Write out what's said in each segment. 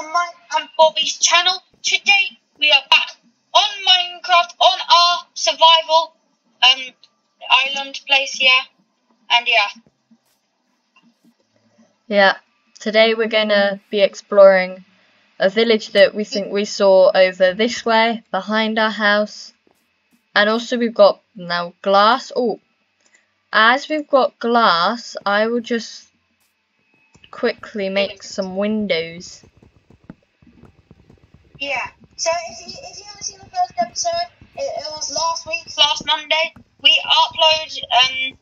to Mike and Bobby's channel. Today we are back on Minecraft on our survival um island place here. And yeah. Yeah, today we're to be exploring a village that we think we saw over this way, behind our house. And also we've got now glass. Oh, as we've got glass, I will just quickly make some windows. Yeah. So if you if you haven't seen the first episode, it, it was last week, last Monday. We upload um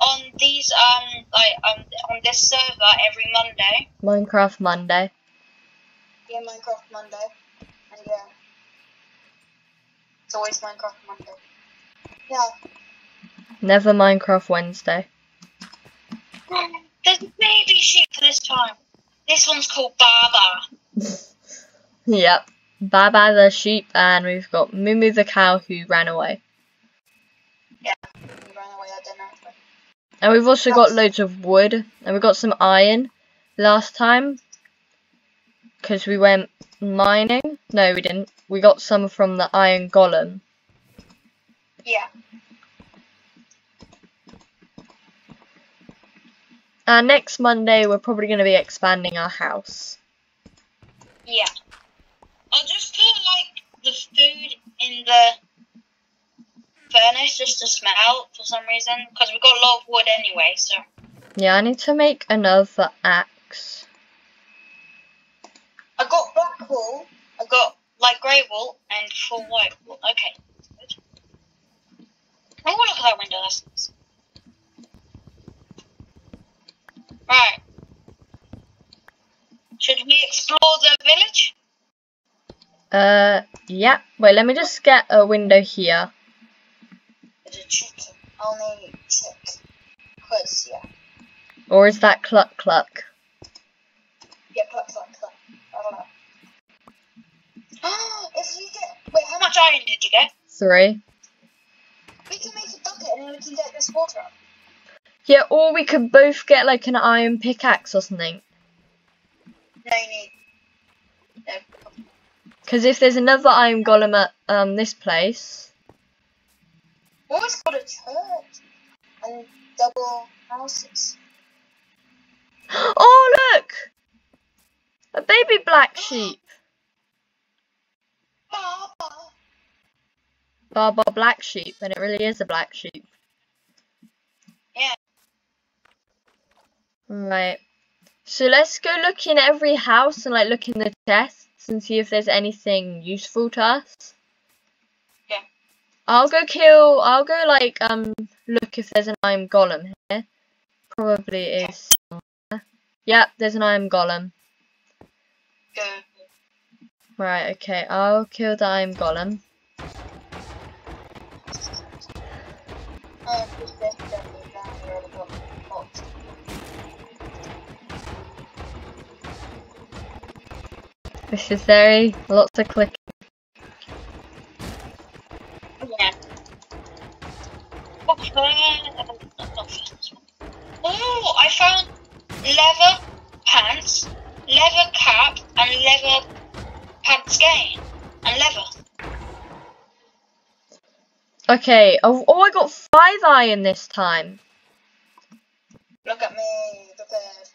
on these um like um on this server every Monday. Minecraft Monday. Yeah, Minecraft Monday. And yeah. It's always Minecraft Monday. Yeah. Never Minecraft Wednesday. There's a baby sheep this time. This one's called Baba. Yep. Baba the sheep, and we've got Mumu the cow who ran away. Yeah. He ran away, don't know. And we've also got loads of wood, and we got some iron last time. Because we went mining. No, we didn't. We got some from the iron golem. Yeah. And next Monday, we're probably going to be expanding our house. Yeah. I'll just put like the food in the furnace just to smell for some reason because we've got a lot of wood anyway. So Yeah, I need to make another axe. I got black wool, I got like grey wool and full white wool. Okay. Good. Oh look at that window. That's nice. Right. Should we explore the village? Uh, yeah. Wait, let me just get a window here. There's a chicken. I'll name it Chick. Cause yeah. Or is that cluck cluck? Yeah, cluck, cluck, cluck. I don't know. if you get wait, how much iron did you get? Three. We can make a bucket and then we can get this water up. Yeah, or we could both get like an iron pickaxe or something. No, you need. No. Because if there's another iron golem at um this place, We always got a church and double houses. oh look, a baby black sheep, Baba. Baba black sheep, and it really is a black sheep. Yeah. Right. So let's go look in every house and like look in the chests and see if there's anything useful to us. Yeah. I'll go kill. I'll go like um look if there's an iron golem here. Probably is. Somewhere. Yep, there's an iron golem. Go. Right. Okay. I'll kill the iron golem. Oh, This is very lots of clicking. Yeah. Okay. Oh, I found leather pants, leather cap, and leather pants game, and leather. Okay. Oh, oh, I got five iron this time. Look at me, prepared.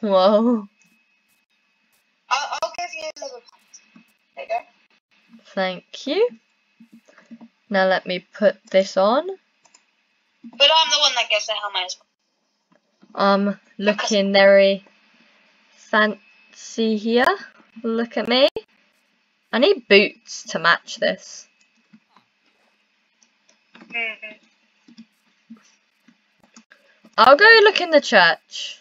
Whoa. I'll, I'll give you leather pants. There you go. Thank you. Now let me put this on. But I'm the one that gets the helmet as well. Um, looking very fancy here. Look at me. I need boots to match this. Mhm. I'll go look in the church.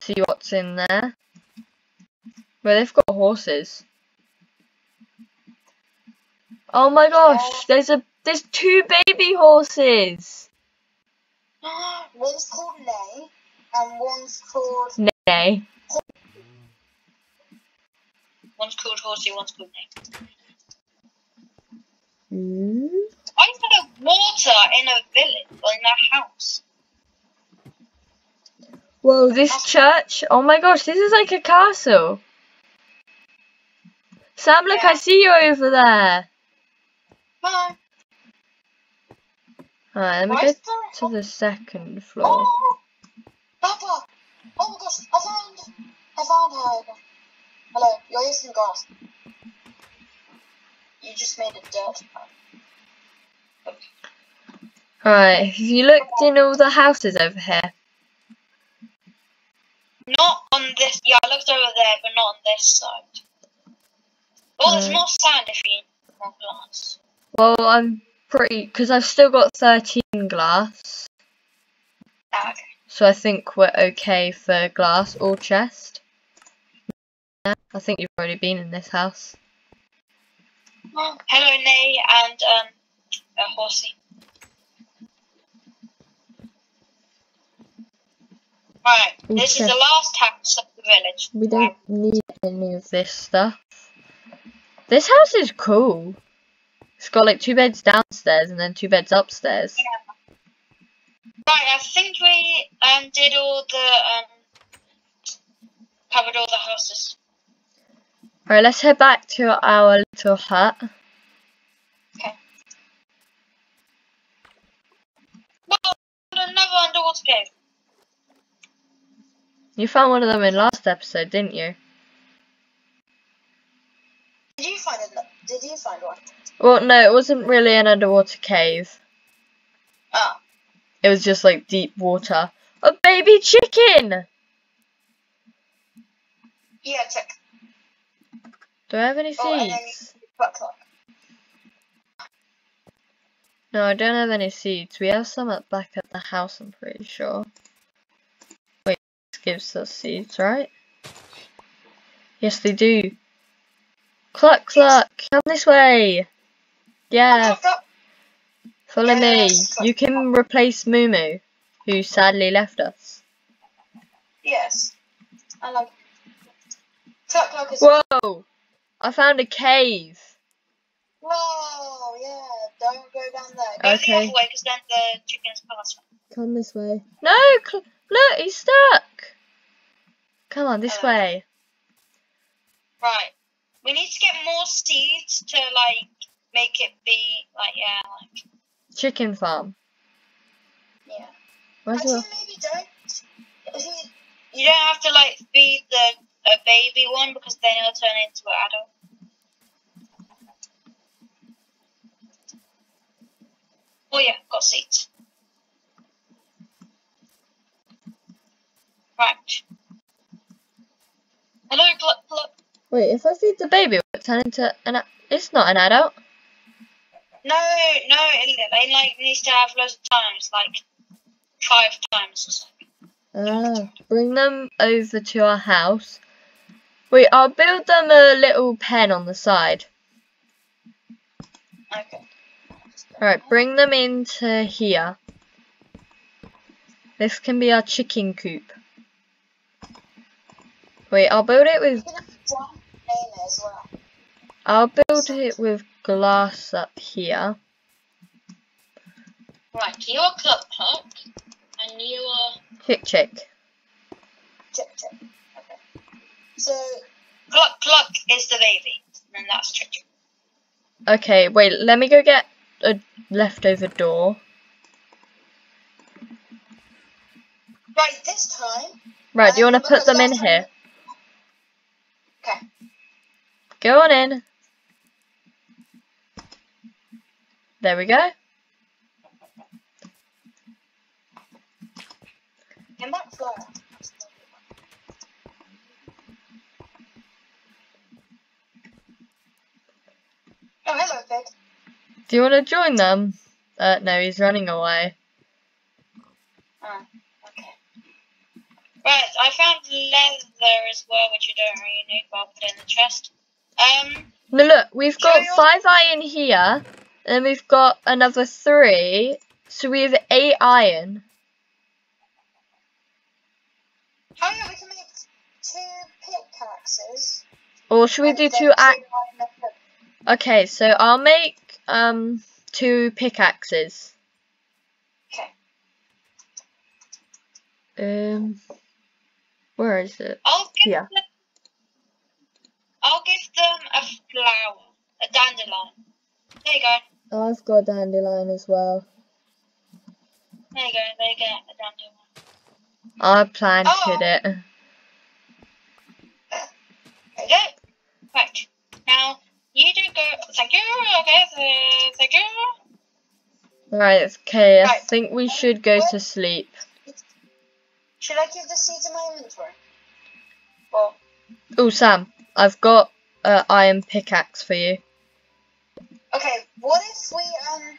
See what's in there. Well, they've got horses. Oh my gosh, there's a there's two baby horses. one's called Nay, and one's called Nay. one's called Horsey, one's called Nay. Mm. I found water in a village, or in a house. Whoa, this church. Oh my gosh, this is like a castle. Sam, look, I see you over there. Alright, let me go to the second oh, floor. Oh, Papa! Oh my gosh, I found, I found her. Hello, you're using glass. You just made a dirt. Alright, have you looked in all the houses over here? Not on this. Yeah, I looked over there, but not on this side. Oh, there's more sand if you need more glass. Well, I'm pretty, because I've still got 13 glass, okay. so I think we're okay for glass or chest. Yeah, I think you've already been in this house. Oh, hello, Nay, and um, uh, Horsey. Right, this is the last house of the village. We don't need any of this stuff. This house is cool. It's got like two beds downstairs and then two beds upstairs. Right, I think we um did all the um covered all the houses. Alright, let's head back to our little hut. Well, another underwater cave. You found one of them in last episode, didn't you? Did you find it? Did you find one? Well, no, it wasn't really an underwater cave. Ah, It was just like deep water. A baby chicken! yeah, check. Do I have any Oh, seeds? No, I don't have any seeds. We have some at back at the house, I'm pretty sure. Wait, this gives us seeds, right? Yes, they do. Cluck, cluck, come this way! Yeah, Clock, clock. follow me. You can replace Mumu, who sadly left us. Yes. I like. Clock, clock is. Whoa! I found a cave. Whoa, yeah. Don't go down there. Go the Okay. other way, because then the chicken's pass. Come this way. No, cl- look, he's stuck. Come on, this Oh. way. Right. We need to get more seeds to like make it be like yeah, like Chicken farm. yeah. Where's Actually, maybe don't. You, don't have to like feed the a baby one because then it'll turn into an adult. Oh yeah, got seeds. Right. Hello, Gluck Gluck. Wait, if I feed the baby, will it turn into an... It's not an adult. No, no, they it like needs to have loads of times, like five times or something. Ah, bring them over to our house. Wait, I'll build them a little pen on the side. Okay. Alright, bring them into here. This can be our chicken coop. Wait, I'll build it with as well. I'll build it with glass up here. Right, you're Cluck Cluck, and you are Chick chick. Chip Chip. Okay. So, Cluck Cluck is the baby, and that's Chip Chip. Okay, wait, let me go get a leftover door. Right, this time. Right, do you um, want to put them in here? Okay. Go on in. There we go. And that flower. Oh, hello, Pig. Do you want to join them? Uh, no, he's running away. Oh, okay. Right, I found leather as well, which you don't really need, but I'll put it in the chest. Um, No, look, we've got five iron here, and we've got another three, so we have eight iron. oh yeah, we can make two pickaxes. Or should we do two axe? Okay, so I'll make um two pickaxes. Okay. Um, Where is it? I'll Yeah. Them. I'll give them a flower, a dandelion. There you go. Oh, I've got dandelion as well. There you go. There you go. A dandelion. I planted Oh. it. There you go. Right. Now you do go. Thank you. Okay. Thank you. Right, okay, I Right. think we should go to sleep. Should I give the seeds in my inventory? Or Oh, Sam, I've got an iron pickaxe for you. okay. What if we um.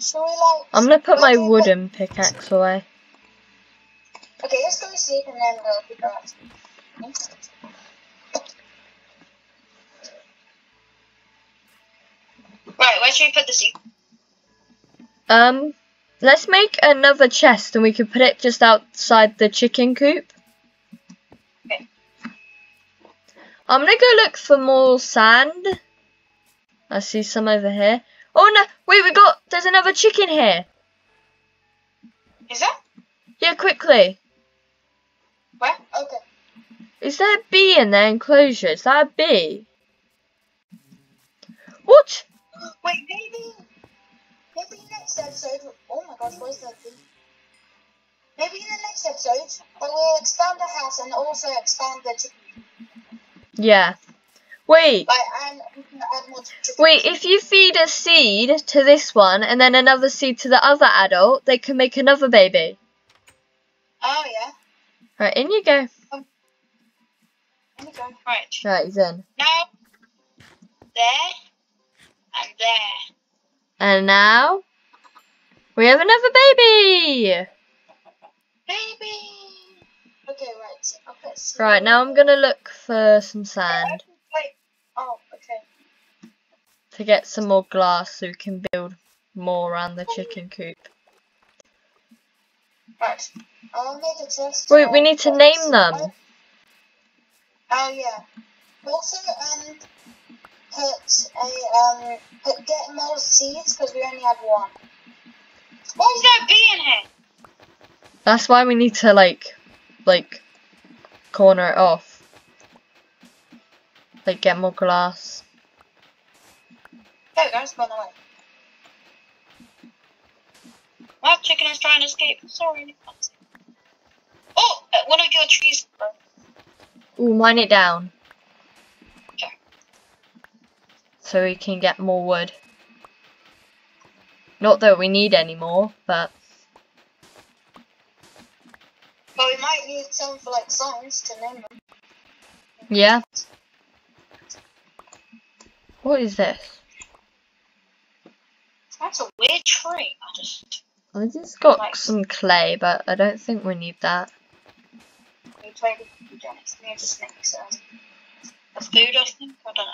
Shall we like? I'm gonna put my wooden pickaxe away. Okay, let's go sleep and then we'll pick up. Right, where should we put the seed? Um, let's make another chest and we can put it just outside the chicken coop. I'm gonna go look for more sand. I see some over here. Oh no, wait, we got, there's another chicken here. Is that? Yeah, quickly. Where? Okay. Is there a bee in their enclosure? Is that a bee? What? Wait, maybe. Maybe next episode. Oh my gosh, where's that bee? Maybe in the next episode, we'll expand the house and also expand the chicken. Yeah. Wait, Like, and we can add more wait, if you feed a seed to this one and then another seed to the other adult, they can make another baby. Oh yeah. Right, in you go. Oh. There we go. Right. Right, he's in. Now, there, and there. And now, we have another! Baby! Okay, right. Right, now I'm gonna look for some sand Wait. Oh, okay. to get some more glass so we can build more around the chicken coop. Right. I'll a. Wait, we need to name them. Oh yeah. Also, um, put a um, put get more seeds because we only have one. Why is there bee in here? That's why we need to like, like, corner it off. Like, get more glass. Go. It's gone away. That chicken is trying to escape. Sorry. Oh, uh, one of your trees. broke. Ooh, mine it down. Okay. So we can get more wood. Not that we need any more, but But we might need some for like songs to name them. yeah. What is this? That's a weird tree. I just I just got Nice. some clay, but I don't think we need that. we played with eugenics. We just make some a food. I think I don't know.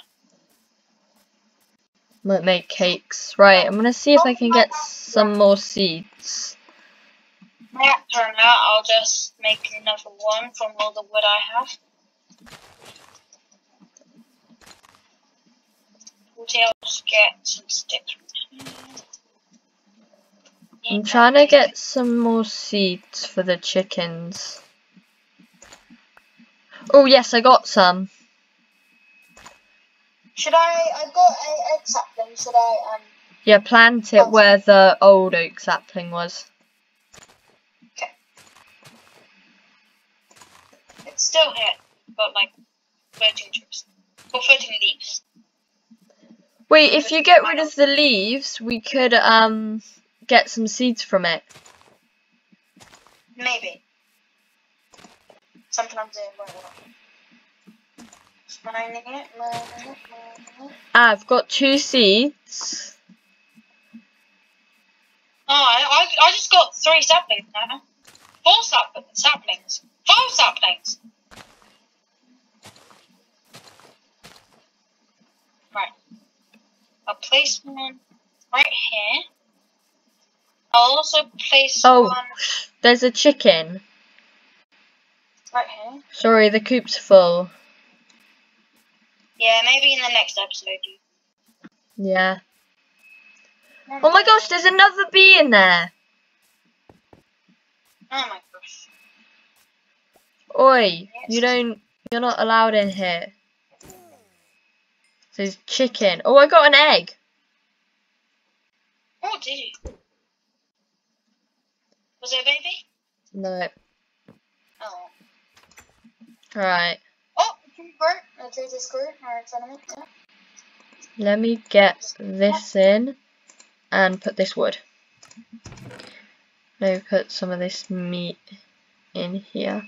Might make cakes. Right, I'm gonna see if oh I can get some more seeds. My and that, I'll just make another one from all the wood I have. We'll just get some sticks from here. I'm trying to get some more seeds for the chickens. Oh yes, I got some. Should I? I've got a egg sapling. Should I? Um. Yeah, plant it where the old oak sapling was. Still here, but like floating chips or floating leaves. Wait, if you get rid of the leaves, we could um get some seeds from it. Maybe. Sometimes it won't work. Mining it, mining it, mining it. Ah, I've got two seeds. Oh, I, I, I just got three saplings now. Four sap- saplings. Five saplings. Right. I'll place one right here. I'll also place Oh. one There's a chicken. right here. Sorry, the coop's full. Yeah, maybe in the next episode. Yeah. Oh my gosh, there's another bee in there. Oh my gosh. Oi, you don't, you're not allowed in here. There's chicken. Oh, I got an egg. Oh, did you? Was it a baby? No. Oh. Right. Oh, Bert. A Trader Squirt right in front of me. Yeah. Let me get this in and put this wood. Let me put some of this meat in here.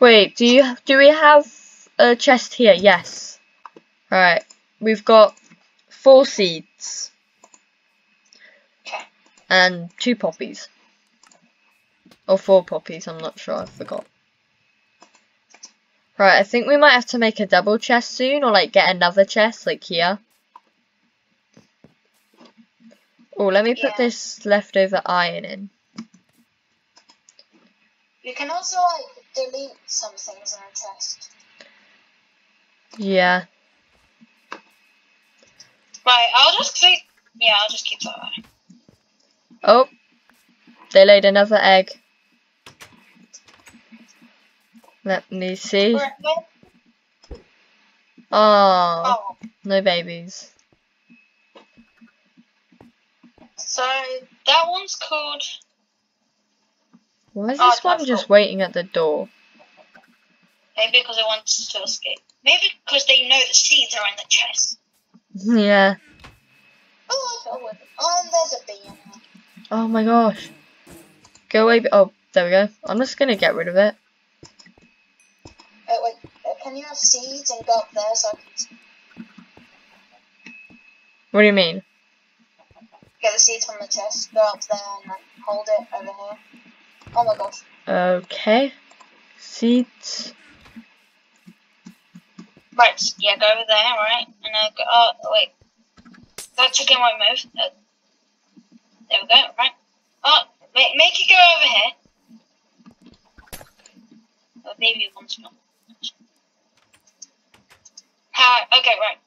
Wait, do you do we have a chest here? Yes. Alright, We've got four seeds Okay. and two poppies. Or four poppies, I'm not sure, I forgot. Right, I think we might have to make a double chest soon, or like get another chest, like here. Oh, let me put Yeah. this leftover iron in. You can also like delete some things in a chest. Yeah. Right, I'll just keep. Yeah, I'll just keep that. Oh, they laid another egg. Let me see. Oh, Oh, no babies. so that one's called. Why is Oh, this one just cool. waiting at the door? Maybe because it wants to escape. Maybe because they know the seeds are in the chest. yeah. Oh, I fell with it. Oh, and there's a bee. Oh my gosh. Go away. b- Oh, there we go. I'm just gonna get rid of it. Uh, wait, uh, can you have seeds and go up there so I can s- What do you mean? get the seeds from the chest? Go up there and then hold it over here. Oh my gosh. Okay. Seats. Right, yeah, go over there, right? And then go. Oh, wait. That chicken won't move. Uh, there we go, right? Oh, make, make it go over here. Oh, maybe once more. Hi, okay. Right.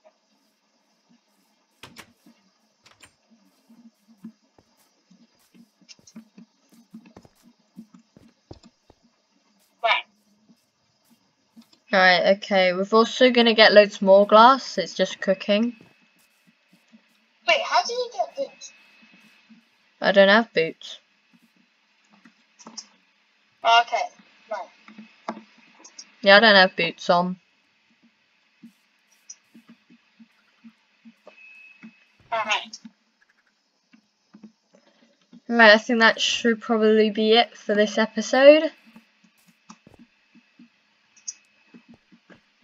Alright, okay. We're also gonna get loads more glass. It's just cooking. Wait, how do you get boots? I don't have boots. Oh, okay, right. Yeah, I don't have boots on. Alright. Right, I think that should probably be it for this episode.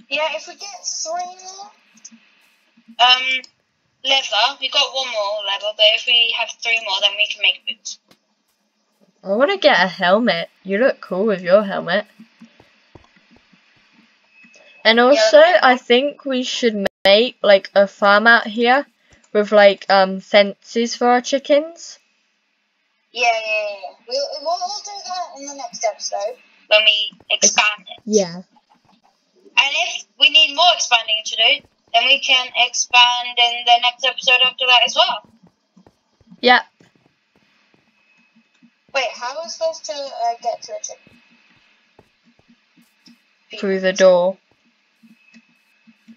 Yeah, if we get three more. Um, leather. We got one more leather, but if we have three more, then we can make boots. I want to get a helmet. You look cool with your helmet. And also, I think we should make like a farm out here with like um fences for our chickens. Yeah, yeah, yeah. We'll, we'll, we'll do that in the next episode when we expand it. Yeah. And if we need more expanding to do, then we can expand in the next episode after that as well. Yeah. Wait, how are we supposed to uh, get to the chicken? Through the door.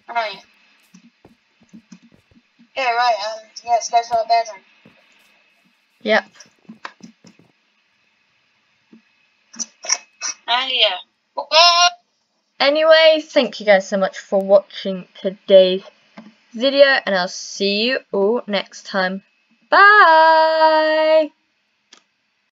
Oh, yeah. Yeah, right. Um, yeah, let's go to our bedroom. Yep. Ah, yeah. Anyway, thank you guys so much for watching today's video, and I'll see you all next time. Bye!